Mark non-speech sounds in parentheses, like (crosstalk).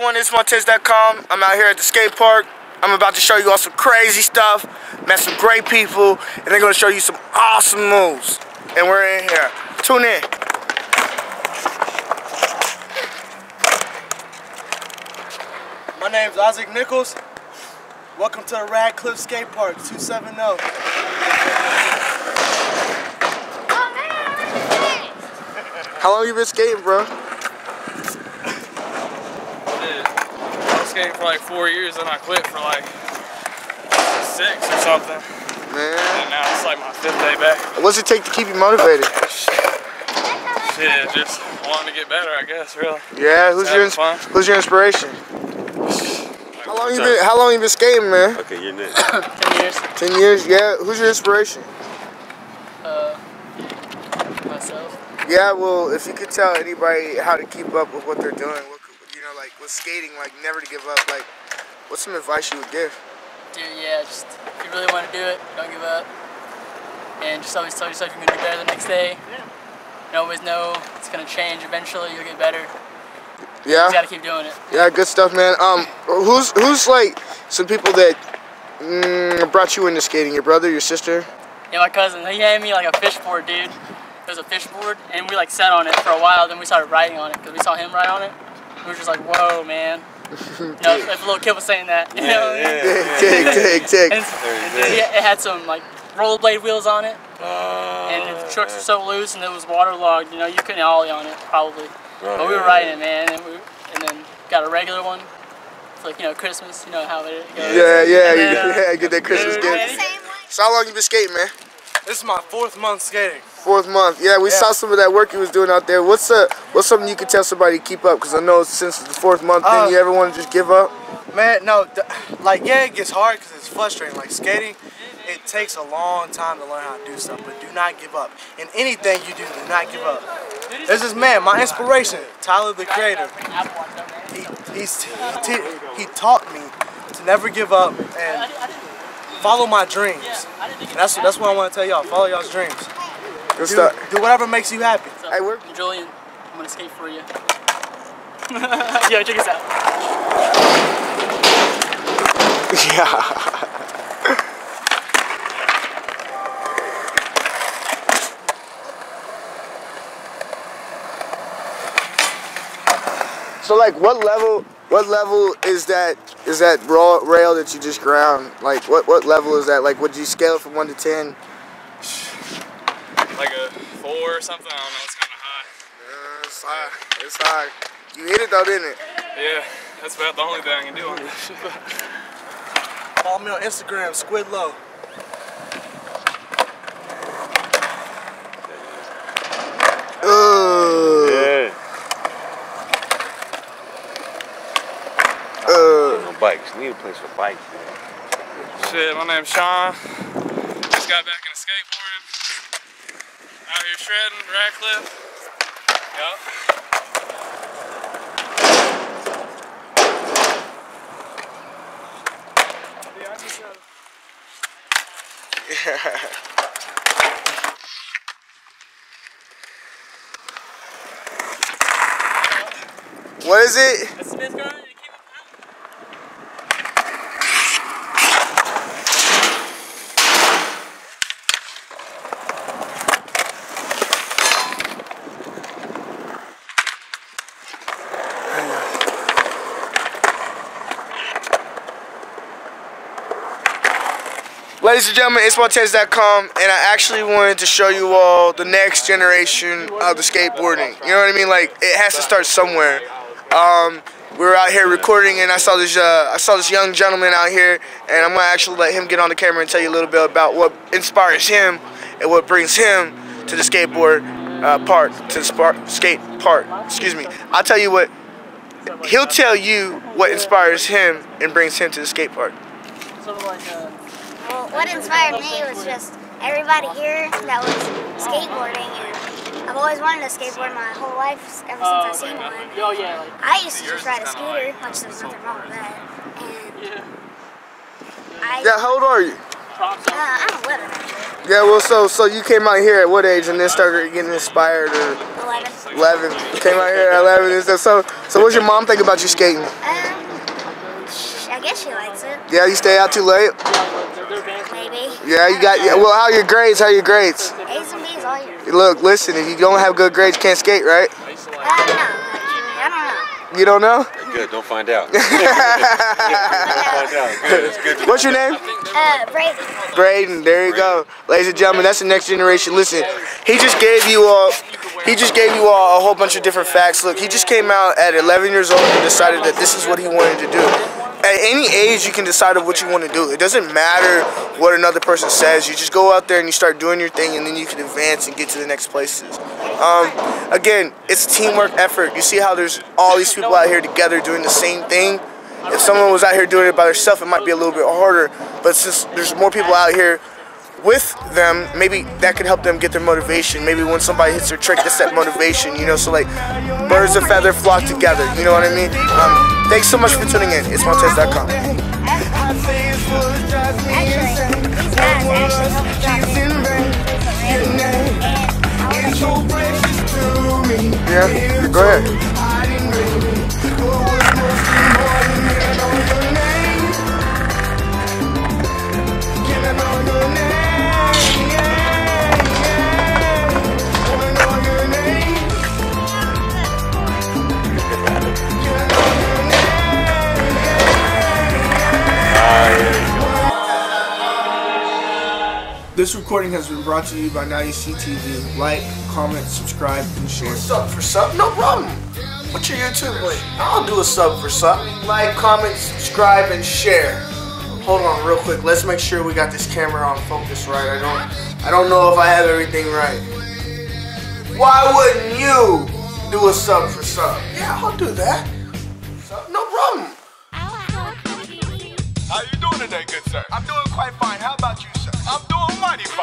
everyone, it's Montez.com. I'm out here at the skate park. I'm about to show you all some crazy stuff, met some great people, and they're gonna show you some awesome moves. And we're in here. Tune in. My name's Isaac Nichols. Welcome to the Radcliff Skate Park 270. How long you been skating, bro? I was skating for like four years and I quit for like six or something. Man. And now it's like my fifth day back. What's it take to keep you motivated? Shit, just wanting to get better, I guess, really. Yeah, who's your fun. who's your inspiration? How long you been how long you been skating, man? Okay, you're next. 10 years. Ten years, yeah. Who's your inspiration? Uh, myself. Yeah, well, if you could tell anybody how to keep up with what they're doing, what, could- you know, like with skating, like never to give up, like, what's some advice you would give? Dude, yeah, just if you really want to do it, don't give up. And just always tell yourself you're to be better the next day. You always know it's to change eventually, you'll get better. You Yeah, just got to keep doing it. yeah, good stuff, man. Um, who's who's like some people that mm, brought you into skating? Your brother, your sister? Yeah, my cousin, he handed me like a fish board, dude. It was a fish board, and we like sat on it for a while, then we started writing on it because we saw him write on it. We were just like, whoa, man. You know, if a little kid was saying that, you know? Tick, (laughs) tick, tick. And it's- it it had some like rollerblade wheels on it, and the trucks were so loose and it was waterlogged. You know, you couldn't ollie on it probably. But we were riding it, man, and we and then got a regular one. It's like you know Christmas. You know how it goes. Yeah, yeah, then, uh, yeah, get that Christmas gift. So how long you been skating, man? This is my fourth month skating. Fourth month. Yeah, we Yeah. saw some of that work you was doing out there. What's uh, what's something you could tell somebody to keep up? Because I know since it's the fourth month, Uh, thing, you ever want to just give up? Man, no, like, yeah, it gets hard because it's frustrating. Like, skating, it takes a long time to learn how to do stuff, but do not give up. In anything you do, do not give up. There's this man, my inspiration, Tyler the Creator. He, he's, he, he taught me to never give up and follow my dreams. And that's, that's what I want to tell y'all. Follow y'all's dreams. Good do, start. do whatever makes you happy. So, hey, we're Julian. I'm gonna skate for you. (laughs) Yo, check this out. Yeah. so like what level what level is that is that rail that you just ground like what what level is that like would you scale from 1 to 10 four or something, I don't know, it's kind of high. Uh, it's high. It's high. You hit it though, didn't it? Yeah, that's about the only thing I can do on this. (laughs) Follow me on Instagram, Squid Low. Yeah. uh. Bikes. We need a place for bikes, man. Shit, my name's Sean. Just got back into skateboarding. Out here shredding, Radcliff. Yup. (laughs) What is it? Ladies and gentlemen, it's Montez.com, and I actually wanted to show you all the next generation of the skateboarding. You know what I mean? Like, it has to start somewhere. Um, we were out here recording, and I saw this uh, I saw this young gentleman out here, and I'm gonna actually let him get on the camera and tell you a little bit about what inspires him and what brings him to the skateboard uh, park, to the skate park. Excuse me. I'll tell you what. He'll tell you what inspires him and brings him to the skate park. Well, what inspired me was just everybody here that was skateboarding, and I've always wanted to skateboard my whole life ever since oh, I seen one. Oh yeah, like I used to just ride a kinda scooter, which there's nothing wrong with that. And yeah. I, Yeah, how old are you? Uh, I'm 11 actually. Yeah, well, so so you came out here at what age and then started getting inspired, or 11. 11. Came out here at 11 and. So, so what's your mom think about you skating? Um, I guess she likes it. Yeah, you stay out too late. Maybe. Yeah, you got. Yeah, well, how are your grades? How are your grades? A's and B's all year. Look, listen. If you don't have good grades, you can't skate, right? Uh, no, actually, I don't know. You don't know? Good, don't find out. (laughs) don't find out. Good, good What's your name? Uh, Brady. Braden, there you go. Ladies and gentlemen, that's the next generation. Listen, he just gave you all he just gave you all a whole bunch of different facts. Look, he just came out at 11 years old and decided that this is what he wanted to do. At any age, you can decide of what you want to do. It doesn't matter what another person says. You just go out there and you start doing your thing, and then you can advance and get to the next places. Um, again, it's teamwork effort. You see how there's all these people out here together doing the same thing. If someone was out here doing it by themselves, it might be a little bit harder. But since there's more people out here with them, maybe that could help them get their motivation. Maybe when somebody hits their trick, that's that motivation, you know. So like, birds of feather flock together. You know what I mean? Um, thanks so much for tuning in. It's Montez.com. Yeah, go ahead. recording has been brought to you by Now You See TV. Like, comment, subscribe, and share. Sub for sub, no problem. What's your YouTube link? I'll do a sub for sub. Like, comment, subscribe, and share. Hold on, real quick. Let's make sure we got this camera on focus right. I don't, I don't know if I have everything right. Why wouldn't you do a sub for sub? Yeah, I'll do that. No problem. How you doing today, good sir? I'm doing quite fine. How about you, sir? I'm doing mighty fine.